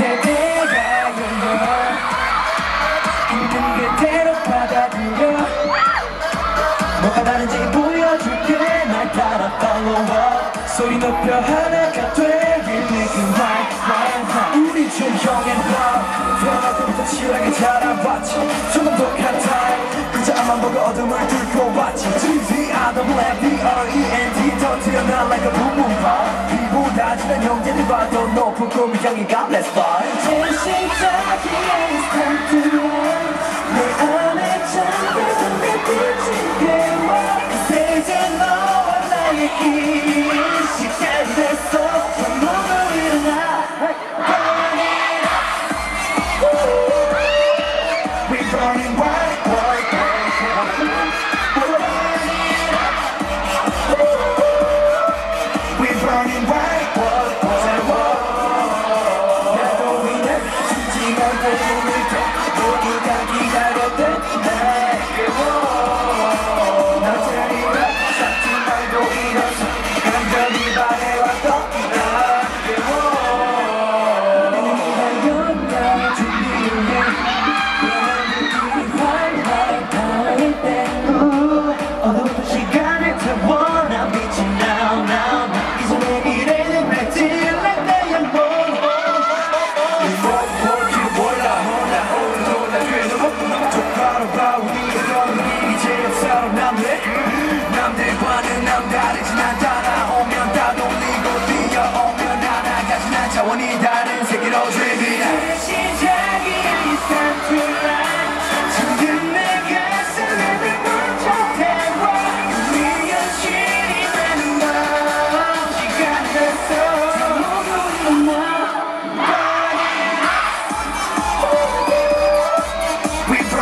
세대가 열려 있는 그대로 받아들여 뭐가 다른지 보여줄게 날 따라 follow 소리 높여 하나가 되길 making right right right 우리 조용해봐 태어날 때부터 치열하게 자라봤지. 조금 더 같아 그저 앞만 보고 어둠을 뚫고 왔지. TV Adam Lab D-R-E-N-D 터뜨려나 like a boom boom pop 진한 형제들 봐도 높은 꿈을 향해 가. Let's fly 제 시작이야